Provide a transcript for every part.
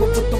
고프통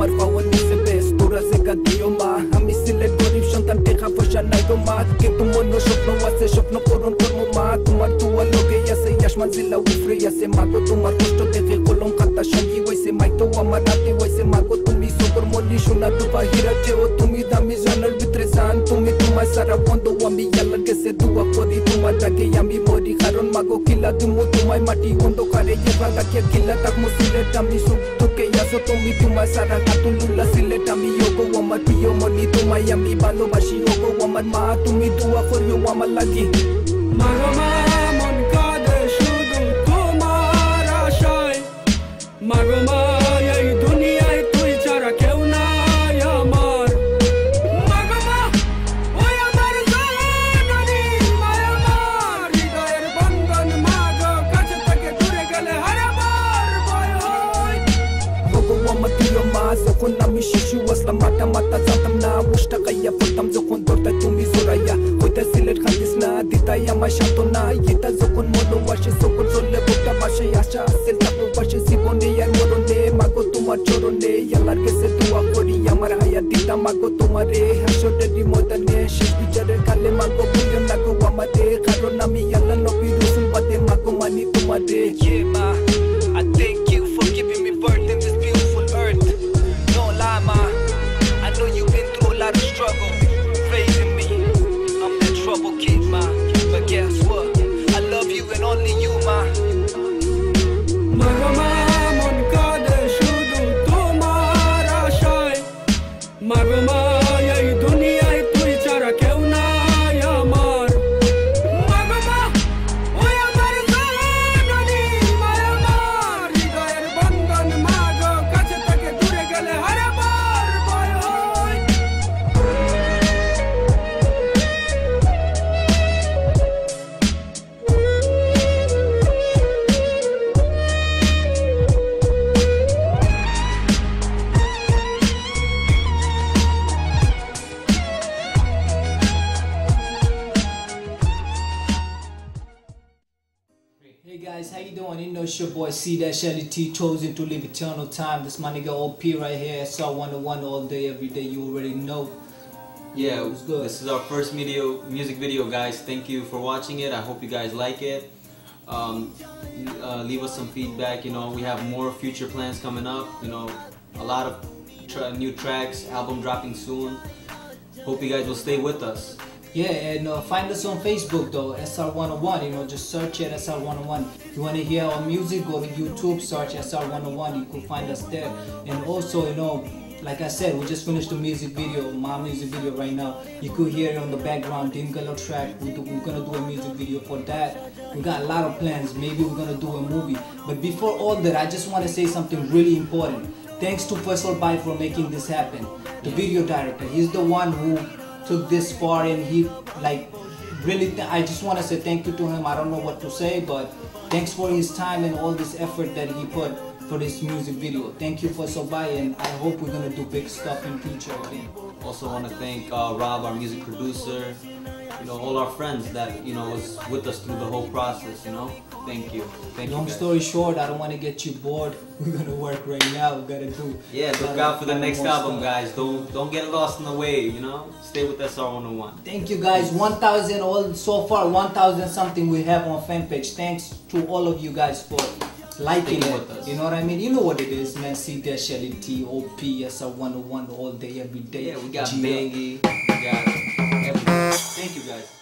মা তোমার পাওয়ার নিচে বেশ তোরা জায়গা দিও মা আমি সিলেট গরিব সন্তান টাকা পয়সা নাই গো মা কিন্তু মন স্বপ্ন আছে স্বপ্ন পূরণ করব মা তোমার দুয়া লগে আছে ইয়াসমান জিল্লা উফরে আছে মা গো তোমার কষ্ট দেখে কলম খাতা সঙ্গী হইছে মাই তো আমার হাতে হইছে মা গো তুমি সবর মলি সোনা দুবা হীরা চেও তুমি দামি জানার ভিতরে জান তুমি তোমার সারা বন্ধ আমি আল্লাহর কাছে দোয়া করি মুসিলেট আমি সুখ তোকে আসো তুমি তোমার সারা কাতুন লুল্লা সিলেট আমি ওগো আমার প্রিয় মনি তোমায় আমি ভালোবাসি ওগো আমার মা তুমি দোয়া করিও আমার লাগি মাগমা матазатам на уштакая путам зукун торта туми зурая хуйта силер хандисна дитая машатона ита зукун мону ваше сукун зуле бута ваше аша асел табу ваше জীবনে আর মরণে মাগো তোমার চরণে আল্লাহর কাছে দোয়া করি আমার হায়াত দিতা মাগো তোমারে হাসরের ময়দানে শেষ বিচারে কালে মাগো প্রিয় নাগো আমাদের কারণ আমি আল্লাহ নবীর guys, how you doing? You know it's your boy C Dash Shelly T chosen to live eternal time. This my nigga OP right here. SR 101 all day, every day. You already know. Yeah, It was good. this is our first video, music video, guys. Thank you for watching it. I hope you guys like it. Um, uh, leave us some feedback. You know, we have more future plans coming up. You know, a lot of tra- new tracks, album dropping soon. Hope you guys will stay with us. Yeah, and uh, find us on Facebook though, SR101. You know, just search it SR101. If you want to hear our music, go to YouTube, search SR101. You can find us there. And also, you know, like I said, we just finished the music video, my music video right now. You could hear it on the background, Dingala track. We do, we're gonna do a music video for that. We got a lot of plans. Maybe we're gonna do a movie. But before all that, I just want to say something really important. Thanks to Faisal Bai for making this happen. The video director, he's the one who took this far and he like really I just want to say thank you to him I don't know what to say but thanks for his time and all this effort that he put for this music video thank you for Sobai and I hope we're gonna do big stuff in future Also want to thank uh, Rob, our music producer. You know, all our friends that you know was with us through the whole process. You know, Thank you. Thank Long you. story short, I don't want to get you bored. We're gonna work right now. We gotta do. Yeah, look out for the next album, stuff. guys. Don't don't get lost in the way. You know, stay with SR 101. Thank you guys. 1,000 all so far. 1,000 something we have on fan page. Thanks to all of you guys for liking Sticking it. You know what I mean? You know what it is, man. C dash L E T O P S R 101 all day, every day. Yeah, we got G- Bangy. We got everything. Thank you, guys.